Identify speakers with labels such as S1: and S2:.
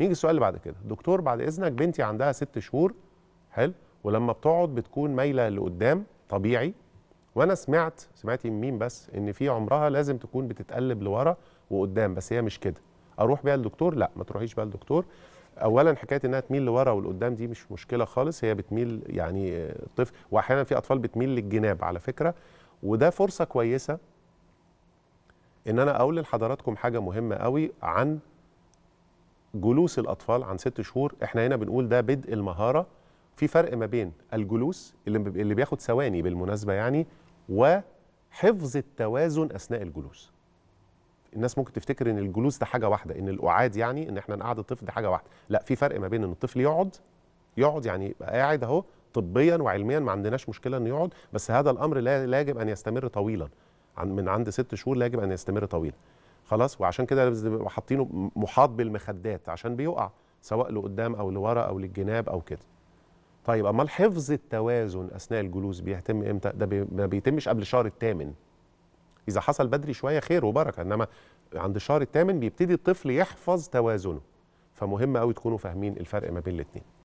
S1: يجي السؤال اللي بعد كده. دكتور بعد إذنك بنتي عندها ست شهور حلو ولما بتقعد بتكون مايلة لقدام طبيعي. وأنا سمعت سمعت من مين بس؟ إن في عمرها لازم تكون بتتقلب لورا وقدام بس هي مش كده. أروح بيها للدكتور؟ لا ما تروحيش بيها للدكتور. اولا حكاية إنها تميل لورا ولقدام دي مش مشكلة خالص هي بتميل يعني الطفل واحيانا في أطفال بتميل للجناب على فكرة. وده فرصة كويسة إن أنا أقول لحضراتكم حاجة مهمة قوي عن جلوس الأطفال عن ست شهور إحنا هنا بنقول ده بدء المهارة. في فرق ما بين الجلوس اللي بياخد ثواني بالمناسبة يعني وحفظ التوازن أثناء الجلوس. الناس ممكن تفتكر إن الجلوس ده حاجة واحدة إن القعاد يعني إن إحنا نقعد الطفل ده حاجة واحدة. لا في فرق ما بين إن الطفل يقعد يقعد يعني يبقى قاعد أهو طبيا وعلميا ما عندناش مشكلة إنه يقعد بس هذا الأمر لا, يجب أن يستمر طويلا. من عند ست شهور لا يجب أن يستمر طويلا. خلاص؟ وعشان كده لازم حاطينه محاط بالمخدات عشان بيقع سواء لقدام أو لورا أو للجناب أو كده. طيب أمال حفظ التوازن أثناء الجلوس بيتم إمتى؟ ده بي ما بيتمش قبل الشهر الثامن. إذا حصل بدري شوية خير وبركة إنما عند الشهر الثامن بيبتدي الطفل يحفظ توازنه. فمهم قوي تكونوا فاهمين الفرق ما بين الاثنين